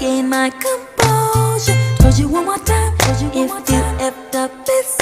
regain my composure. Told you one more time,